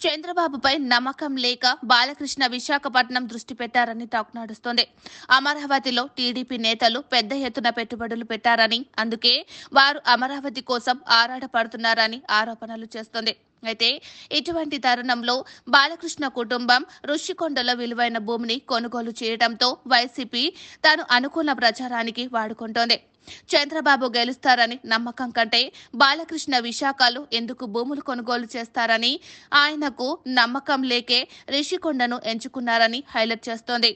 చంద్రబాబుపై నమ్మకం లేక బాలకృష్ణ విశాఖపట్నం దృష్టి పెట్టారని టాక్ నడుస్తోంది. అమరావతిలో టీడీపీ నేతలు పెద్ద ఎత్తున పెట్టుబడులు పెట్టారని అందుకే వారు అమరావతి కోసం ఆరాటపడుతున్నారని ఆరోపణలు చేస్తోంది. అయితే ఇటువంటి తరుణంలో బాలకృష్ణ కుటుంబం ఋషికొండలో విలువైన భూమిని కొనుగోలు చేయడంతో వైసీపీ తాను అనుకూల ప్రచారానికి వాడుకుంటోంది. చంద్రబాబు గెలుస్తారని నమ్మకం కంటే బాలకృష్ణ విశాఖలు ఎందుకు భూములు కొనుగోలు చేస్తారని ఆయనకు నమ్మకం లేకే రిషికొండను ఎంచుకున్నారని హైలైట్ చేస్తోంది.